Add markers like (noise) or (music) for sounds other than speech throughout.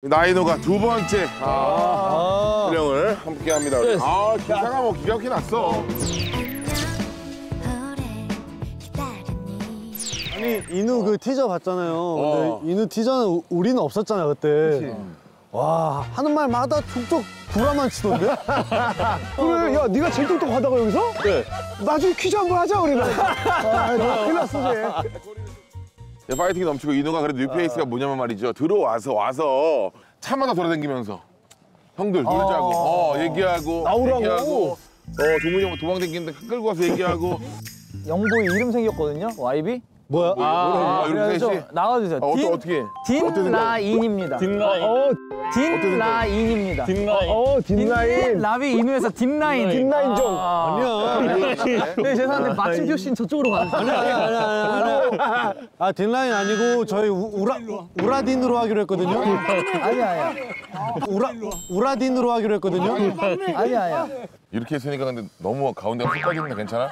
나이노가 두 번째 아, 촬영을 함께 합니다. 우리. 아, 기사가 뭐 기가 막히게 났어. 아니 인우 그 티저 봤잖아요. 어. 근데 인우 티저는 우- 우리는 없었잖아 그때. 와 하는 말마다 툭툭 구라만 치던데? (laughs) 그래, 야, 네가 제일 똑똑하다고 여기서? 네. 나중에 퀴즈 한 번 하자, 우리는. (laughs) 아, 나 큰일 났어, 쟤. 네, 파이팅이 넘치고 이노가 그래도 뉴페이스가 뭐냐면 말이죠. 들어와서 와서 차마다 돌아다니면서 형들 놀자고, 어, 얘기하고, 나오라고. 얘기하고, 어, 종훈이 형 도망 다니는데 끌고 와서 얘기하고. (laughs) 영보에 이름 생겼거든요. YB. 뭐야? 아, 이렇게 그래서 셋이. 나와주세요. 아, 어떻게, 딘, 어떻게? 딘라인입니다. 딘라인. 어, 딘라인입니다. 딘라인. 어, 딘라인. 라비 인후에서 딘라인. 딘라인 좀. 아, 아니야. 네, 죄송한데 마침표 씨는 저쪽으로 가는 거예요. 아니야 아니야 아니야. 아 딘라인 아니고 저희 우, 우라 우라딘으로 하기로 했거든요. 아니야, 아니야. 우라 우라딘으로 하기로 했거든요. 아니야, 아니야. 이렇게 했으니까 근데 너무 가운데가 훅 빠졌네. 괜찮아?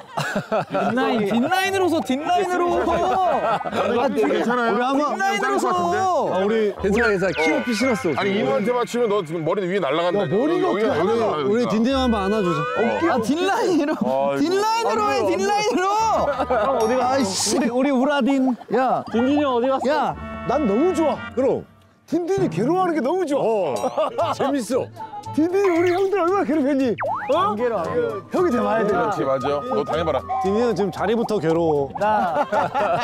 딘라인, 딘라인으로서 딘라인으로. 아, 괜찮아요? 우리 한번 딘라인으로서. 아, 우리 괜찮아, 괜찮아. 키높이 신었어. 아니, 이노한테 맞추면 너 지금 머리 위에 날아간다. 야, 머리가 어떻게 하나-. 우리 딘딘 한번 안아주자. 아, 딘라인으로. 아이고. 딘라인으로 해, 딘라인으로. 어디가? 아이씨. 우리, 우리 우라딘. 야, 딘딘이 형 어디 갔어? 야. 난 너무 좋아. 그럼. 딘딘이 괴로워하는 게 너무 좋아. (laughs) 재밌어. 딘딘이 우리 형들 얼마나 괴롭혔니? 어? 안 괴로워, 안 괴로워. 형이 돼봐야 돼. 그렇지, 맞아. 너 당해봐라. 딘딘은 지금 자리부터 괴로워. 나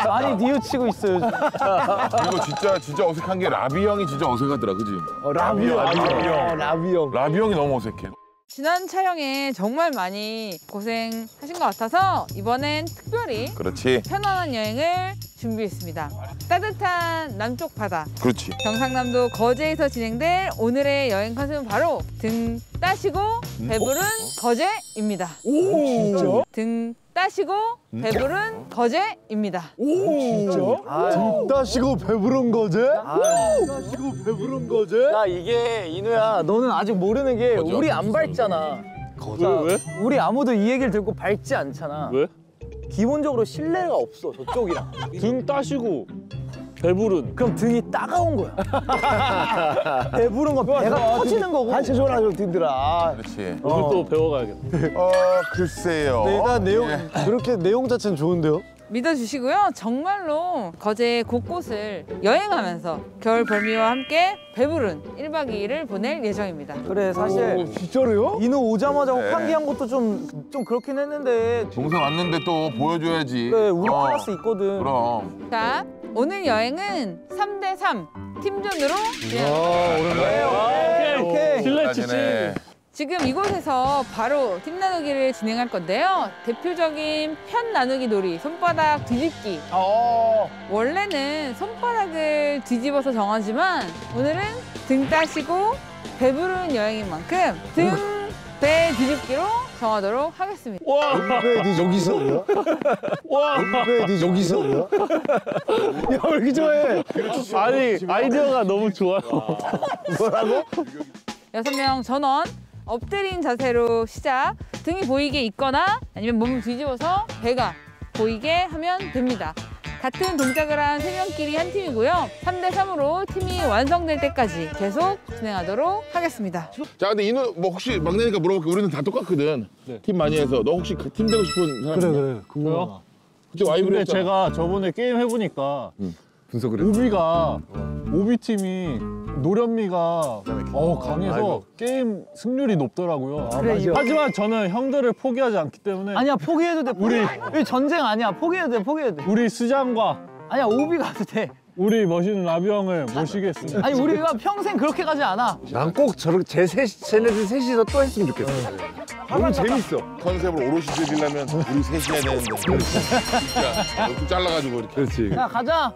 많이 뉘우치고 있어요. 그리고 진짜, 진짜 어색한 게 라비 형이 진짜 어색하더라, 그지? 어, 라비 형. 라비 형. 어, 라비 형. 라비 형이 너무 어색해. 지난 촬영에 정말 많이 고생하신 것 같아서 이번엔 특별히 그렇지, 편안한 여행을 준비했습니다. 따뜻한 남쪽 바다, 그렇지. 경상남도 거제에서 진행될 오늘의 여행 컨셉은 바로 등 따시고 배부른 거제입니다. 오, 진짜? 등 따시고 배부른 거제입니다. 진짜? 등 따시고 배부른 거제? 등 따시고 배부른 거제? 야 이게 인우야 너는 아직 모르는 게? 우리 안 밟잖아 왜? 왜? 우리 아무도 이 얘기를 듣고 밟지 않잖아 왜? 기본적으로 신뢰가 없어 저쪽이랑 등 따시고 배부른. 그럼 등이 따가운 거야 (laughs) 배부른 건 배가 터지는 거고 같이 줘라, 좀 딘들아. 그렇지. 오늘 또 배워가야겠다. 어, 글쎄요. 네, 일단 내용 예. 그렇게 내용 자체는 좋은데요. 믿어주시고요. 정말로 거제 곳곳을 여행하면서 겨울 별미와 함께 배부른 1박 2일을 보낼 예정입니다. 그래 사실 오, 진짜로요? 인우 오자마자 네. 호캉기 한 것도 좀, 좀 그렇긴 했는데 동생 왔는데 또 보여줘야지. 그래 우리 어, 클래스 있거든 그럼. 자, 오늘 여행은 3대3 팀전으로 진행합니다. 오케이. 오케이. 실내 치치. 지금 이곳에서 바로 팀 나누기를 진행할 건데요. 대표적인 편 나누기 놀이, 손바닥 뒤집기. 어. 원래는 손바닥을 뒤집어서 정하지만 오늘은 등 따시고 배부른 여행인 만큼 등, 배 뒤집기로 정하도록 하겠습니다. 와, 왜네 여기서 뭐야? 와. 왜네 여기서 뭐야? 야, 왜 이렇게 좋아해? 아니 아이디어가 너무 좋아요. 여섯 명 전원 엎드린 자세로 시작. 등이 보이게 있거나 아니면 몸을 뒤집어서 배가 보이게 하면 됩니다. 같은 동작을 한 세명끼리한 팀이고요. 3대 3으로 팀이 완성될 때까지 계속 진행하도록 하겠습니다. 자, 근데 인우 뭐 혹시 막내니까 물어볼게. 우리는 다 똑같거든. 팀 많이 해서. 너 혹시 그 팀 되고 싶은 사람? 그래 있냐? 그래. 그때 YB를 근데 했잖아. 제가 저번에 게임 해보니까 분석을 해. OB가 OB 팀이 노련미가 어 강해서 게임 승률이 높더라고요. 그래, 이거. 하지만 저는 형들을 포기하지 않기 때문에 아니야 포기해도 돼 우리 우리 전쟁 아니야 포기해도 돼 포기해도 돼 우리 수장과 아니야 오비 가도 돼 우리 멋있는 라비 형을 모시겠습니다. 아니 우리가 평생 그렇게 가지 않아 난 꼭 저렇게 제 셋, 쟤네들 셋이서 또 했으면 좋겠어. 너무 재밌어. 컨셉을 오롯이 즐기려면 우리 셋이 해야 되는데. (laughs) 진짜 이렇게 잘라가지고 이렇게. 그렇지. 야 가자